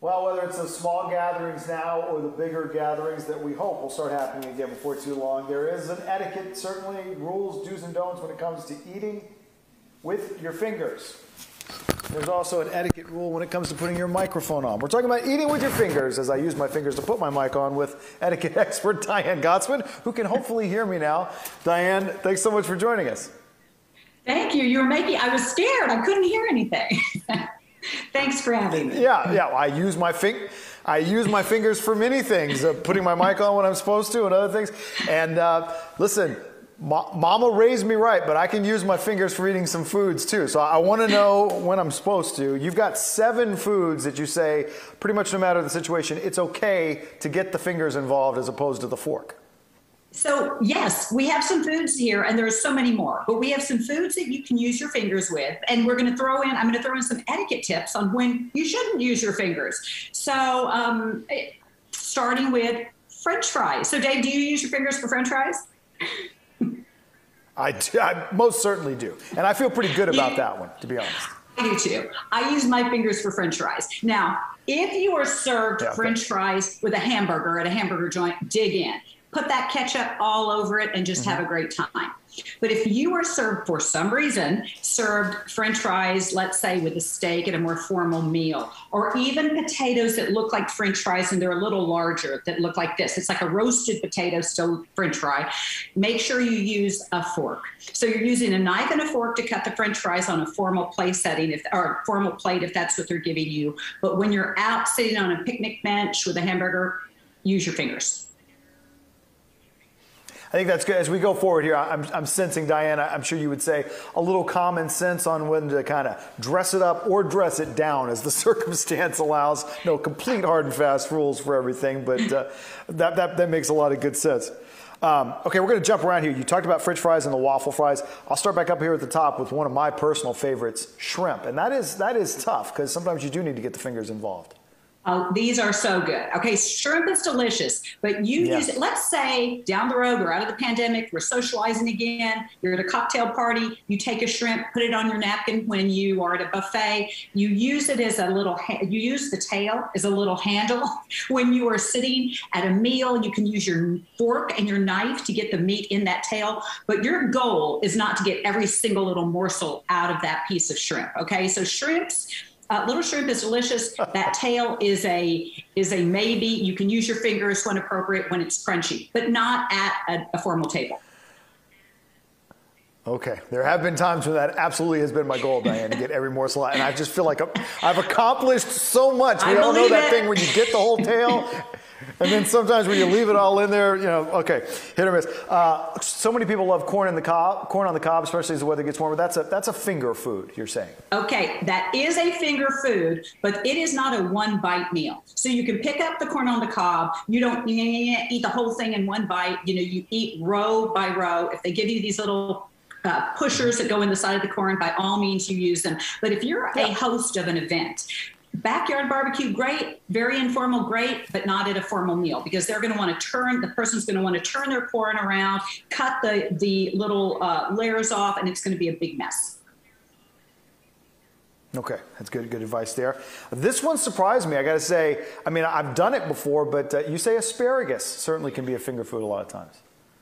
Well, whether it's the small gatherings now or the bigger gatherings that we hope will start happening again before too long, there is an etiquette, certainly rules, do's and don'ts when it comes to eating with your fingers. There's also an etiquette rule when it comes to putting your microphone on. We're talking about eating with your fingers as I use my fingers to put my mic on with etiquette expert Diane Gottsman, who can hopefully hear me now. Diane, thanks so much for joining us. Thank you. You were making, I was scared. I couldn't hear anything. Thanks for having me. Yeah, yeah. I use my fing- I use my fingers for many things, uh, putting my mic on when I'm supposed to, and other things. And uh, listen, ma- Mama raised me right, but I can use my fingers for eating some foods too. So I want to know when I'm supposed to. You've got seven foods that you say, pretty much no matter the situation, it's okay to get the fingers involved as opposed to the fork. So, yes, we have some foods here, and there's so many more, but we have some foods that you can use your fingers with. And we're going to throw in, I'm going to throw in some etiquette tips on when you shouldn't use your fingers. So, um, starting with French fries. So, Dave, do you use your fingers for French fries? I, do, I most certainly do. And I feel pretty good about that one, to be honest. I do too. I use my fingers for French fries. Now, if you are served yeah, French fries with a hamburger at a hamburger joint, dig in put that ketchup all over it and just mm-hmm. have a great time. But if you are served for some reason, served french fries, let's say with a steak at a more formal meal, or even potatoes that look like french fries and they're a little larger that look like this, it's like a roasted potato, still french fry, make sure you use a fork. So you're using a knife and a fork to cut the french fries on a formal plate setting, if, or formal plate if that's what they're giving you. But when you're out sitting on a picnic bench with a hamburger, use your fingers. I think that's good. As we go forward here, I'm, I'm sensing, Diana, I'm sure you would say a little common sense on when to kind of dress it up or dress it down as the circumstance allows. No complete hard and fast rules for everything, but uh, that, that, that makes a lot of good sense. Um, okay, we're going to jump around here. You talked about French fries and the waffle fries. I'll start back up here at the top with one of my personal favorites, shrimp, and that is that is tough because sometimes you do need to get the fingers involved. Oh, these are so good. Okay, shrimp is delicious, but you use it. Let's say down the road, we're out of the pandemic, we're socializing again, you're at a cocktail party, you take a shrimp, put it on your napkin when you are at a buffet. You use it as a little, you use the tail as a little handle. When you are sitting at a meal, you can use your fork and your knife to get the meat in that tail, but your goal is not to get every single little morsel out of that piece of shrimp. Okay, so shrimps uh, little shrimp is delicious. That tail is a is a maybe. You can use your fingers when appropriate when it's crunchy, but not at a, a formal table. Okay, there have been times when that absolutely has been my goal, Diane, to get every morsel out, and I just feel like I've accomplished so much. We all know that it. thing when you get the whole tail and then sometimes when you leave it all in there, you know, okay, hit or miss. Uh, so many people love corn in the cob, corn on the cob, especially as the weather gets warmer. That's a that's a finger food. You're saying? Okay, that is a finger food, but it is not a one bite meal. So you can pick up the corn on the cob. You don't eat the whole thing in one bite. You know, you eat row by row. If they give you these little uh, pushers that go in the side of the corn, by all means you use them. But if you're a host of an event, backyard barbecue great very informal great but not at a formal meal because they're going to want to turn the person's going to want to turn their corn around cut the the little uh, layers off and it's going to be a big mess Okay, that's good. Good advice there. This one surprised me. I got to say. I mean, I've done it before, but uh, you say asparagus certainly can be a finger food a lot of times.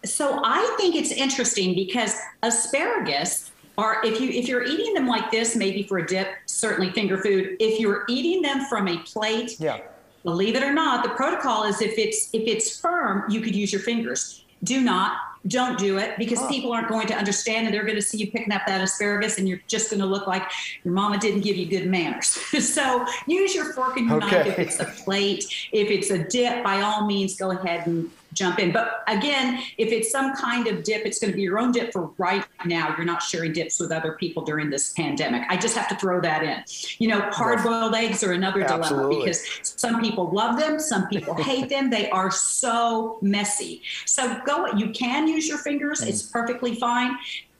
So I think it's interesting because asparagus are if you if you're eating them like this, maybe for a dip, certainly finger food. If you're eating them from a plate, yeah. believe it or not, the protocol is if it's if it's firm, you could use your fingers. Do not don't do it because oh. people aren't going to understand and they're going to see you picking up that asparagus and you're just going to look like your mama didn't give you good manners. so use your fork and your okay. knife if it's a plate. If it's a dip, by all means, go ahead and jump in. But again, if it's some kind of dip, it's going to be your own dip for right now. You're not sharing dips with other people during this pandemic. I just have to throw that in. You know, hard boiled eggs are another Absolutely. dilemma because some people love them, some people hate them. They are so messy. So go, you can use your fingers, mm. it's perfectly fine.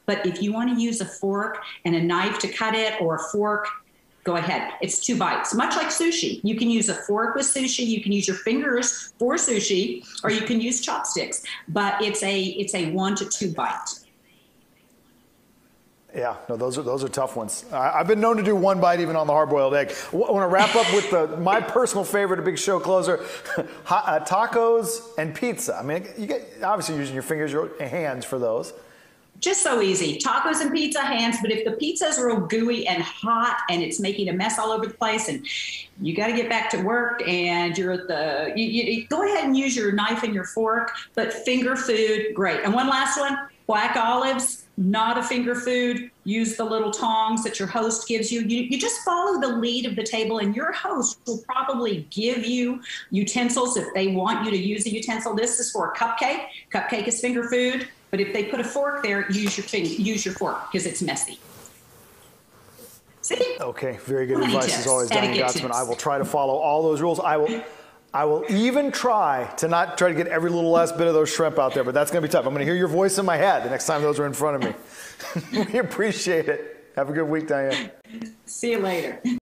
But if you want to use a fork and a knife to cut it or a fork go ahead. It's two bites, much like sushi. You can use a fork with sushi. You can use your fingers for sushi, or you can use chopsticks. But it's a it's a one to two bite. Yeah, no, those are those are tough ones. I, I've been known to do one bite even on the hard-boiled egg. I want to wrap up with the my personal favorite, a big show closer: uh, tacos and pizza. I mean, you get obviously using your fingers, your hands for those. Just so easy. Tacos and pizza hands, but if the pizza is real gooey and hot and it's making a mess all over the place and you got to get back to work and you're at the, you, you, go ahead and use your knife and your fork, but finger food, great. And one last one black olives, not a finger food. Use the little tongs that your host gives you. you. You just follow the lead of the table, and your host will probably give you utensils if they want you to use a utensil. This is for a cupcake. Cupcake is finger food. But if they put a fork there, use your finger, use your fork because it's messy. See? Okay, very good advice tips, as always, Diane tips. I will try to follow all those rules. I will. I will even try to not try to get every little last bit of those shrimp out there, but that's going to be tough. I'm going to hear your voice in my head the next time those are in front of me. we appreciate it. Have a good week, Diane. See you later.